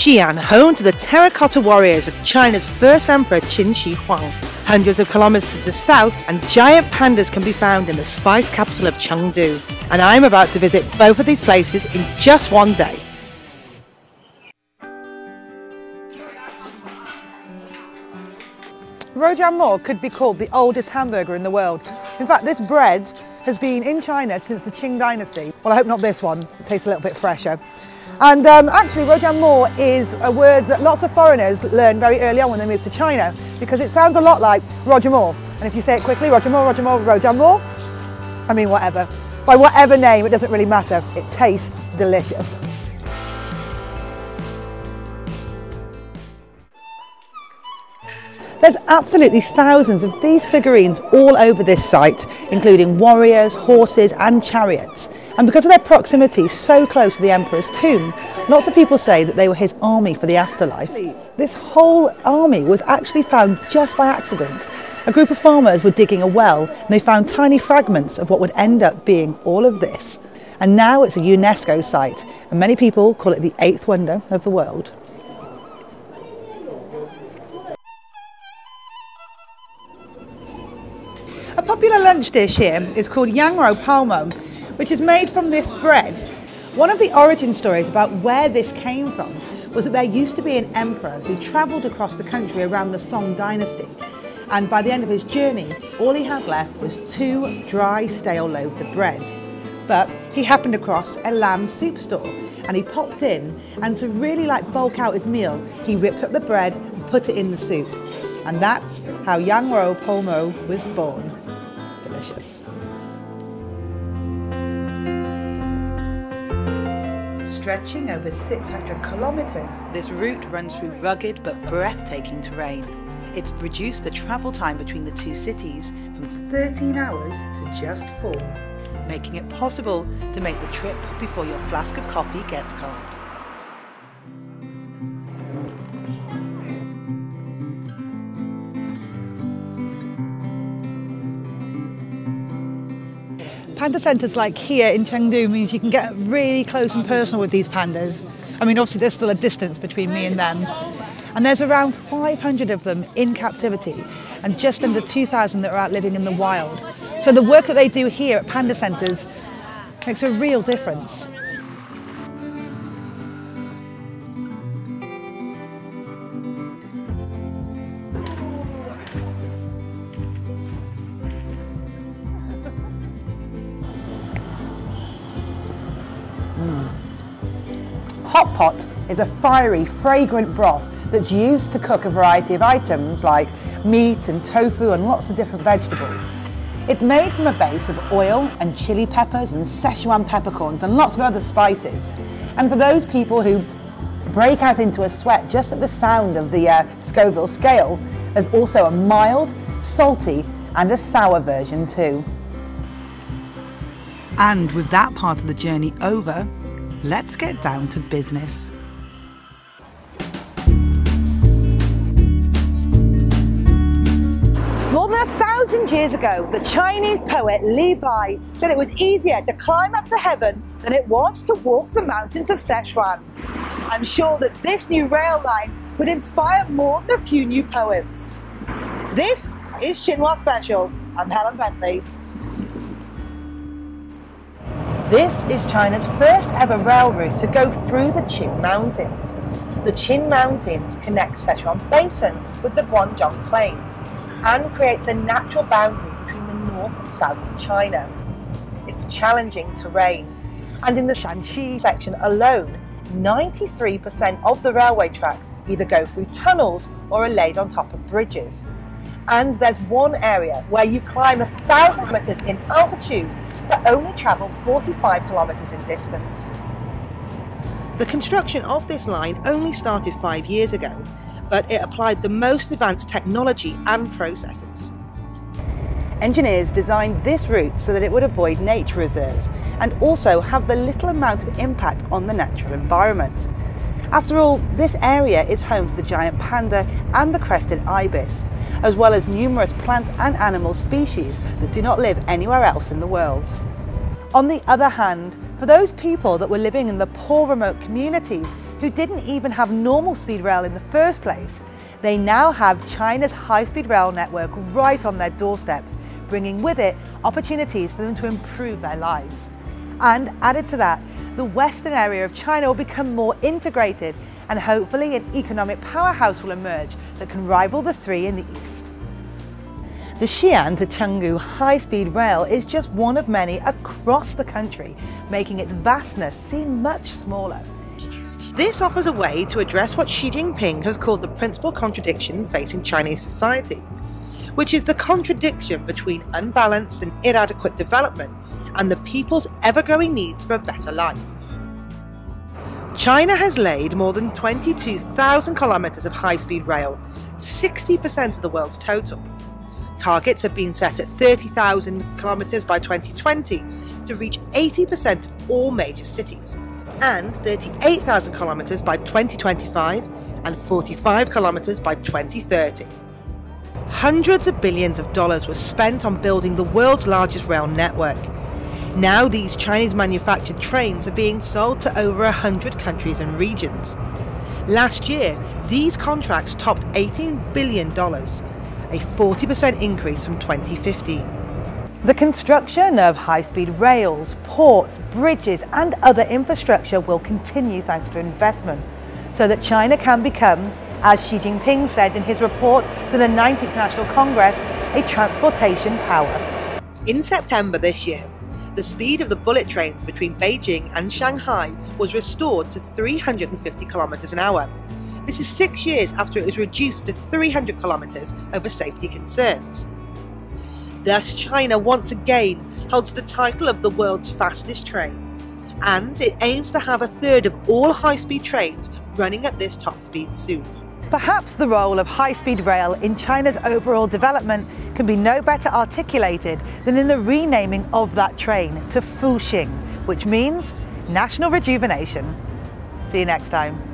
Xi'an, home to the terracotta warriors of China's first emperor Qin Shi Huang. Hundreds of kilometers to the south, and giant pandas can be found in the spice capital of Chengdu. And I'm about to visit both of these places in just one day. Mo could be called the oldest hamburger in the world. In fact, this bread has been in China since the Qing dynasty. Well, I hope not this one. It tastes a little bit fresher. And um, actually, Mo is a word that lots of foreigners learn very early on when they move to China because it sounds a lot like Roger Moore. And if you say it quickly, Roger Moore, Roger Moore, Moore, I mean, whatever. By whatever name, it doesn't really matter. It tastes delicious. There's absolutely thousands of these figurines all over this site, including warriors, horses and chariots. And because of their proximity so close to the Emperor's tomb, lots of people say that they were his army for the afterlife. This whole army was actually found just by accident. A group of farmers were digging a well and they found tiny fragments of what would end up being all of this. And now it's a UNESCO site and many people call it the eighth wonder of the world. Popular lunch dish here is called Yangrou Paomo, which is made from this bread. One of the origin stories about where this came from was that there used to be an emperor who travelled across the country around the Song dynasty. And by the end of his journey, all he had left was two dry, stale loaves of bread. But he happened across a lamb soup store and he popped in and to really like bulk out his meal, he ripped up the bread and put it in the soup. And that's how Yangrou Paomo was born. Delicious. Stretching over 600 kilometres, this route runs through rugged but breathtaking terrain. It's reduced the travel time between the two cities from 13 hours to just four, making it possible to make the trip before your flask of coffee gets cold. Panda centres like here in Chengdu means you can get really close and personal with these pandas. I mean, obviously there's still a distance between me and them. And there's around 500 of them in captivity and just under 2,000 that are out living in the wild. So the work that they do here at panda centres makes a real difference. Hot pot is a fiery, fragrant broth that's used to cook a variety of items like meat and tofu and lots of different vegetables. It's made from a base of oil and chili peppers and Szechuan peppercorns and lots of other spices. And for those people who break out into a sweat just at the sound of the uh, Scoville scale, there's also a mild, salty and a sour version too. And with that part of the journey over, let's get down to business. More than a thousand years ago, the Chinese poet Li Bai said it was easier to climb up to heaven than it was to walk the mountains of Sichuan. I'm sure that this new rail line would inspire more than a few new poems. This is Xinhua Special. I'm Helen Bentley. This is China's first ever rail route to go through the Qin Mountains. The Qin Mountains connect Sichuan Basin with the Guanzhong Plains and creates a natural boundary between the north and south of China. It's challenging terrain, and in the Shanxi section alone, 93% of the railway tracks either go through tunnels or are laid on top of bridges. And there's one area where you climb a thousand metres in altitude but only travel 45 kilometres in distance. The construction of this line only started five years ago, but it applied the most advanced technology and processes. Engineers designed this route so that it would avoid nature reserves and also have the little amount of impact on the natural environment. After all, this area is home to the giant panda and the crested ibis, as well as numerous plant and animal species that do not live anywhere else in the world. On the other hand, For those people that were living in the poor remote communities who didn't even have normal speed rail in the first place, they now have China's high-speed rail network right on their doorsteps, bringing with it opportunities for them to improve their lives. And added to that, the western area of China will become more integrated and hopefully an economic powerhouse will emerge that can rival the three in the east. The Xi'an to Chengdu high-speed rail is just one of many across the country, making its vastness seem much smaller. This offers a way to address what Xi Jinping has called the principal contradiction facing Chinese society, which is the contradiction between unbalanced and inadequate development and the people's ever-growing needs for a better life. China has laid more than 22,000 kilometres of high-speed rail, 60% of the world's total. Targets have been set at 30,000 kilometres by 2020 to reach 80% of all major cities, and 38,000 kilometres by 2025 and 45 kilometres by 2030. Hundreds of billions of dollars were spent on building the world's largest rail network, now these Chinese manufactured trains are being sold to over 100 countries and regions. Last year, these contracts topped $18 billion, a 40% increase from 2015. The construction of high-speed rails, ports, bridges and other infrastructure will continue thanks to investment, so that China can become, as Xi Jinping said in his report to the 19th National Congress, a transportation power. In September this year, the speed of the bullet trains between Beijing and Shanghai was restored to 350 kilometers an hour. This is six years after it was reduced to 300 kilometers over safety concerns. Thus, China once again holds the title of the world's fastest train, and it aims to have a third of all high speed trains running at this top speed soon. Perhaps the role of high-speed rail in China's overall development can be no better articulated than in the renaming of that train to Fuxing, which means national rejuvenation. See you next time.